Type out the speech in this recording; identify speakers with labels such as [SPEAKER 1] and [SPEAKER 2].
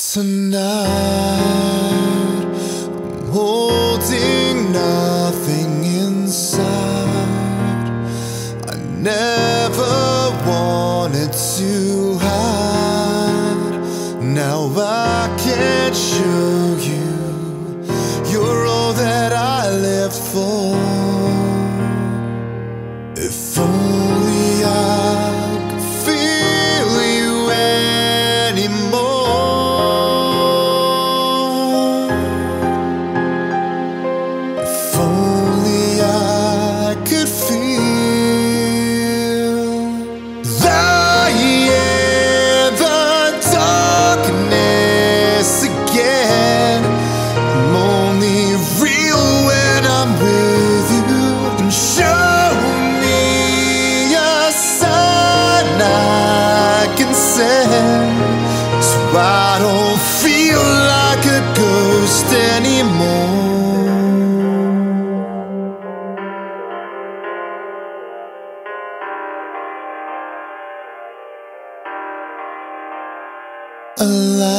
[SPEAKER 1] Tonight, I'm holding nothing inside. I never wanted to hide. Now I can't show you you're all that I lived for. So I don't feel like a ghost anymore. alive.